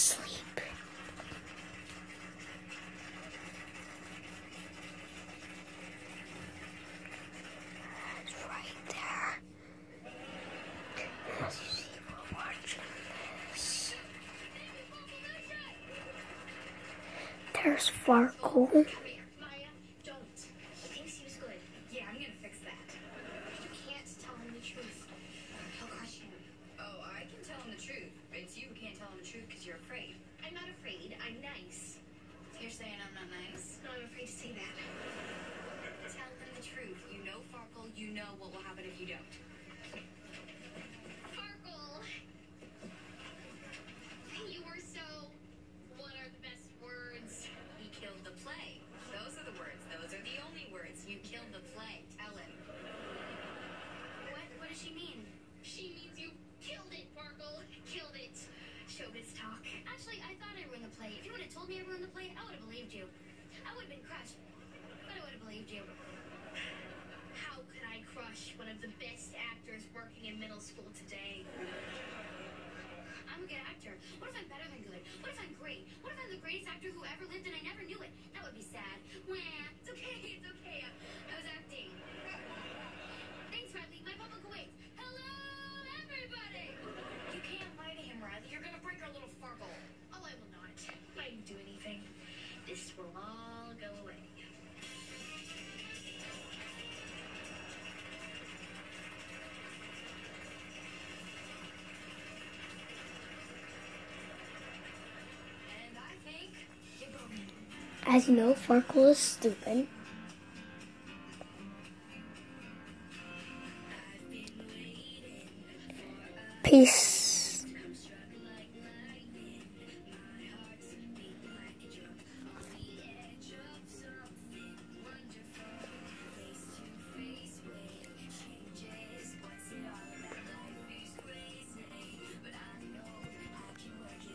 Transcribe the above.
asleep. It's right there. As you see, we're watching this. There's Farkle. Come here, Maya. Don't. He thinks he was good. Yeah, I'm gonna fix that. You can't tell him the truth. He'll crush him. Oh, I can tell him the truth. It's you who can't tell him the truth because you're afraid. I'm not afraid. I'm nice. You're saying I'm not nice? No, I'm afraid to say that. Tell them the truth. You know Farkle. You know what will happen if you don't. Farkle! You were so. What are the best words? He killed the play. Those are the words. Those are the only words. You killed the play. Tell him. What? What does she mean? She means you killed it, Farkle. Killed it. Showbiz talk. Actually, I thought I ruined the play. If you would have told me I ruined the play, I would have believed you. I would have been crushed, but I would have believed you. How could I crush one of the best actors working in middle school today? I'm a good actor. What if I'm better than good? What if I'm great? What if I'm the greatest actor who ever lived As you know, Farkle is stupid. Peace.